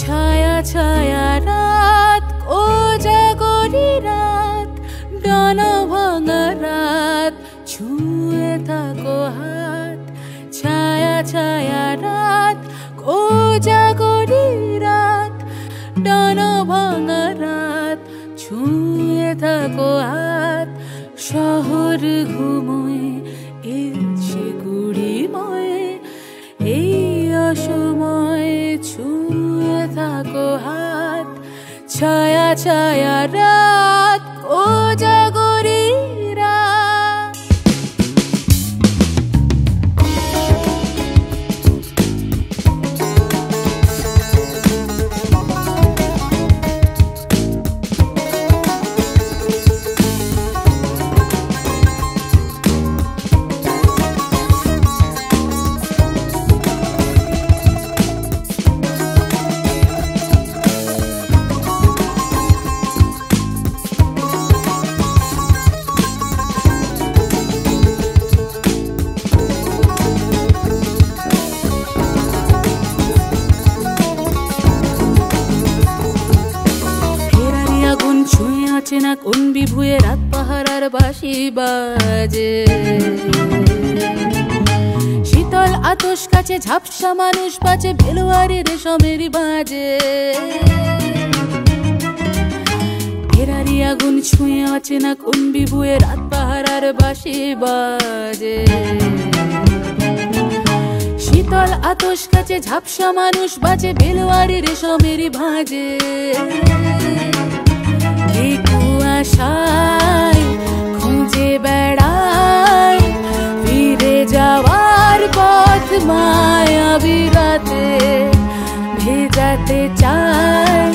ছায়া ছায়া রাত, ও জাগরি রাত, ডানা ভাঙা রাত, ছুঁয়ে থাকো হাত। ছায়া ছায়া রাত, ও জাগরি রাত, ডানা ভাঙা রাত, ছুঁয়ে থাকো হাত। শহর ঘুমোয় ছায়া ছায়া রাত ও জাগরি ছুঁয়ে আছে না কোন বিভুয়ে? রাত পাহারার বাসি বাজে। শীতল আতস কাছে ঝাপসা মানুষ বাজে ভেলোয়ারি রেশমের বাজে। ফেরারি আগুন ছুঁয়ে আছে না কোন বিভুয়ে? রাত পাহারার বাসি বাজে। শীতল আতস কাছে ঝাপসা মানুষ বাজে বেলোয়ারি রেশমের ভাজে বিরাতে ভেজাতে চাই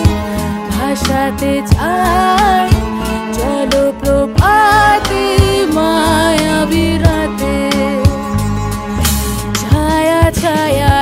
ভাসাতে চাই চলো প্রভাতে মায়া বিরাতে। ছায়া ছায়া